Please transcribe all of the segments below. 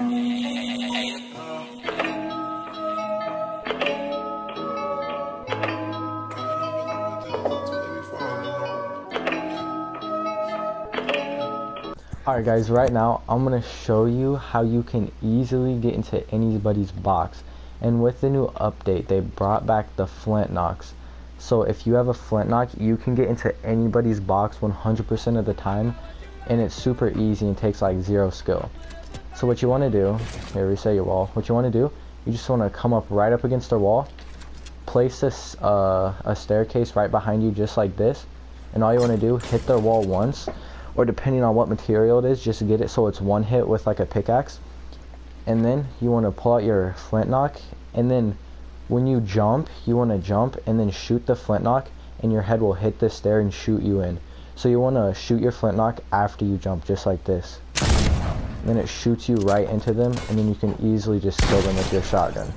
Alright guys, right now I'm going to show you how you can easily get into anybody's box. And with the new update, they brought back the flint knocks. So if you have a flint knock, you can get into anybody's box 100% of the time. And it's super easy and takes like zero skill. So what you want to do, here reset your wall. What you want to do, you just want to come up right up against the wall. Place this, uh, a staircase right behind you just like this. And all you want to do, hit the wall once or depending on what material it is, just get it so it's one hit with like a pickaxe. And then you want to pull out your flint knock, and then when you jump, you want to jump and then shoot the flint knock, and your head will hit this stair and shoot you in. So you want to shoot your flint knock after you jump, just like this. Then it shoots you right into them, and then you can easily just kill them with your shotgun.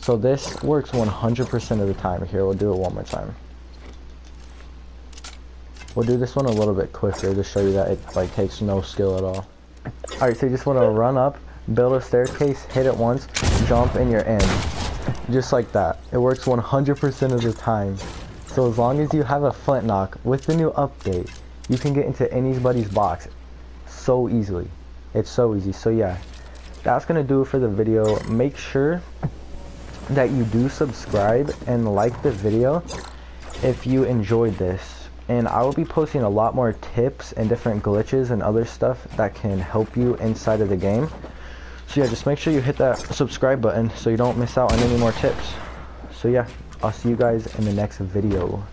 So this works 100% of the time. Here, we'll do it one more time. We'll do this one a little bit quicker to show you that it like takes no skill at all. Alright, so you just want to run up, build a staircase, hit it once, jump, and you're in. Just like that. It works 100% of the time. So as long as you have a flint knock, with the new update, you can get into anybody's box so easily. It's so easy. So yeah, that's going to do it for the video. Make sure that you do subscribe and like the video if you enjoyed this and I will be posting a lot more tips and different glitches and other stuff that can help you inside of the game. So yeah, just make sure you hit that subscribe button so you don't miss out on any more tips. So yeah, I'll see you guys in the next video.